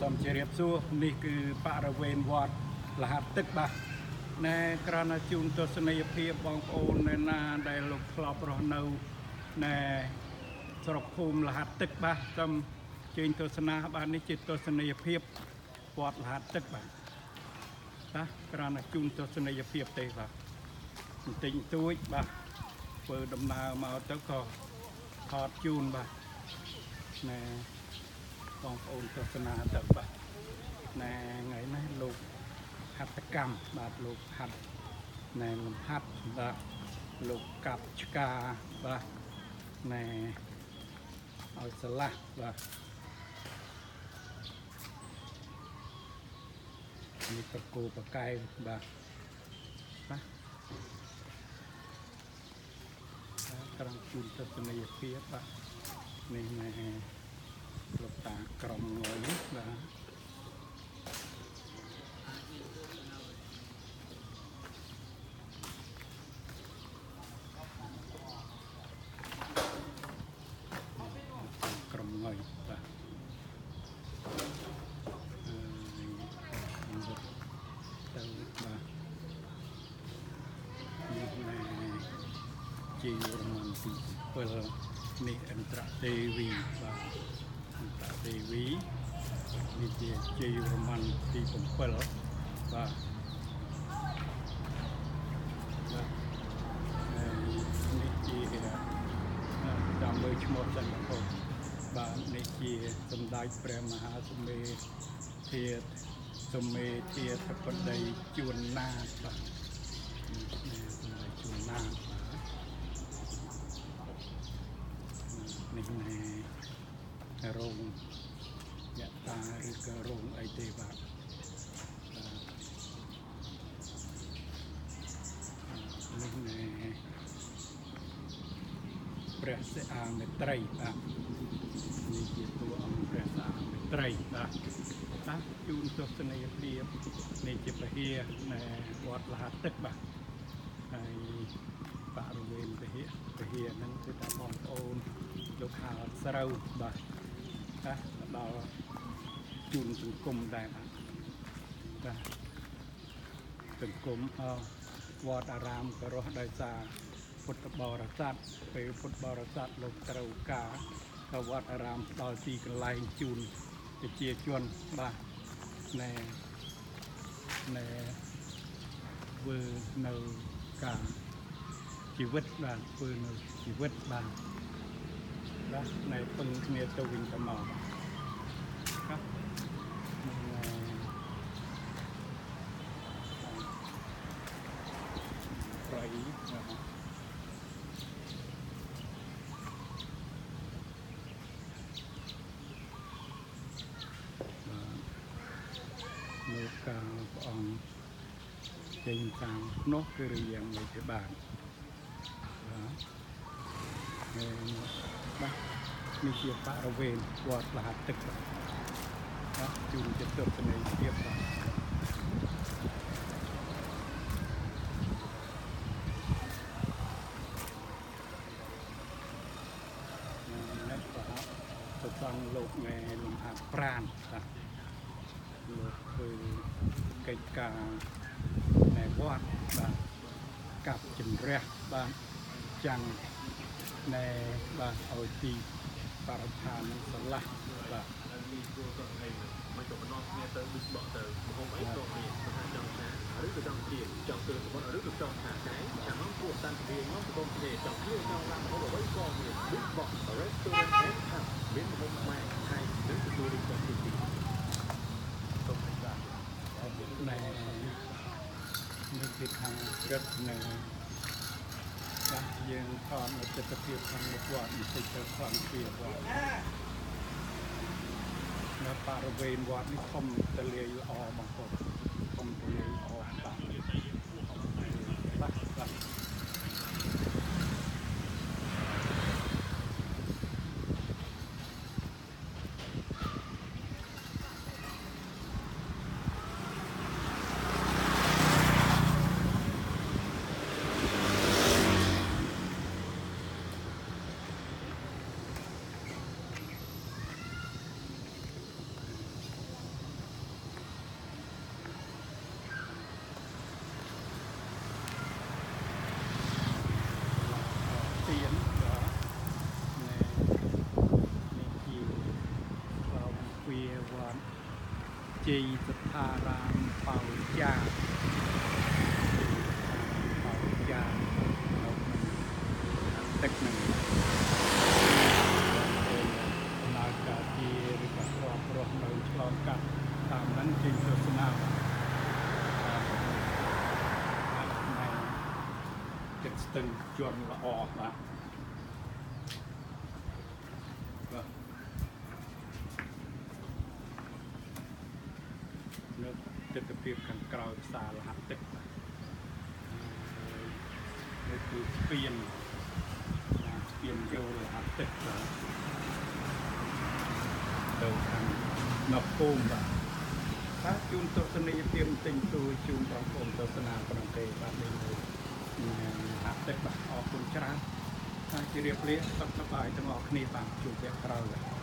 សូមជម្រាបសួរនេះគឺបរិវេណវត្តលហាត់ទឹកបាទណែក្រណជូនទស្សនីយភាពបងប្អូននៅណាដែលលោកធ្លាប់រស់នៅណែស្រុកភូមិលហាត់ទឹកបាទសូមជើញទស្សនាបាទនេះជាទស្សនីយភាពវត្តលហាត់ទឹកបាទណាក្រណជូនទស្សនីយភាពទេបាទបន្តិចបន្តួចបាទធ្វើដំណើរមកទៅក៏ថតជូនបាទណែ បងប្អូនទស្សនាទៅបាទណែថ្ងៃនេះលោកហត្ថកម្មបាទលោកហាត់ណែលំហាត់បាទលោកកាប់ឆ្កាបាទណែឲ្យស្រឡះបាទនេះប្រគោប្រកែកបាទបាទក្រំជូនទស្សនីយភាពបាទនេះណែ លោកតាក្រមងយបាទ ក្រមងយបាទអឺទៅបាទនេះណែជារមន្ទី7នេះអន្តរទេវីបាទអន្តរទេវីនេះជាជ័យរម័នទី7បាទបាទហើយនេះជាតាមមើលឈ្មោះសិនបងប្អូន បាទនេះជាសម្ដេចព្រះមហាសមេធាតសមេធាតបតីជួនណាតបាទនេះសម្ដេចជួនណាតបាទនេះណែរោងយតាឬក៏រោងអីទេបាទបាទនេះណែ ព្រះសិអាមេត្រីបាទនេះជាតួអង្គព្រះសិអាមេត្រីបាទបាទជូនទស្សនីយភាពនេះជាពហិយណែវត្តលហាទឹកបាទហើយបរិវេណពហិយពហិយហ្នឹងគឺថាបងប្អូនលោកហៅស្រូវបាទណាដល់ជូនសង្គមដែរបាទបាទសង្គមអវត្តអារាមក៏រស់ដោយសារ ពុទ្ធបរិស័ទពេលពុទ្ធបរិស័ទលោកត្រូវការទៅវត្តអារាមផ្ដល់ទីកន្លែងជូនប្រជាជនបាទណែណែធ្វើនៅការជីវិតបាទធ្វើនៅជីវិតបាទបាទណែពឹងគ្នាទៅវិញទៅមកបាទប្រៃបាទនៅកាល ព្រះអង្គចេញតាមនោះគឺរៀងមួយជាបានបាទហើយបាទនេះជាបរិវេណវត្តលហាត់ទឹកបាទបាទជូនជាទស្សនីយភាពបាទនេះបាទប្រសងលោកមេលំហាត់ប្រានបាទ លោកធ្វើកិច្ចការនៅវត្តបាទកាប់ជំរះបាទចាំងណែបាទឲ្យទីបរិស្ថាននឹងស្រឡះបាទមានគួរក៏អីមិនក៏បន្តគ្នាទៅដូចបកទៅមហូបអីក៏មានថាចង់ថាឬក៏ចង់ជាចង់ធ្វើសមុទ្រឬក៏ចង់ថាតែចាំមកពួកតាន់ពីមកទៅគ្នាចង់គ្នាចង់ឡើងមហូបអ្វីក៏មានដូចបក restaurant and pub មានមហូបខ្មែរថៃឬទទួលរីកទីទីសូមអរគុណ ណែ នេះគឺខាងព្រឹកនៅបាទយើងថតនៅទស្សនភាពខាងមុខវត្តបន្តិចទៅខាងពីវត្តនៅបរិវេណវត្តនេះធំទលាយល្អបងប្អូនធំទលាយល្អបាទបាទបាទ ប វាវត្ត ជ័យសទ្ធារាមបោចាបោចានៅក្នុងទឹកនឹងនៅកាជាឬក៏គ្រាប់រស់នៅឆ្លងកាត់តាមนั้นជ័យទស្សនាបាទនៅចិត្តស្ទឹងជាន់ល្អបាទបាទ នៅទស្សន ភាពខាងក្រោយផ្សារលហទឹកបាទហើយនេះគឺស្ពានណាស្ពានយោលហទឹកបាទទៅខាងនៅភូមិបាទបាទជូនទស្សនីយភាពទិញទូជូនបងប្អូនទស្សនាប្រទេសបាទនេះនៅហទឹកបាទអរគុណច្រើនហើយជម្រាបលាសុខសប្បាយទាំងអស់គ្នាបាទជួបវគ្គក្រោយបាទ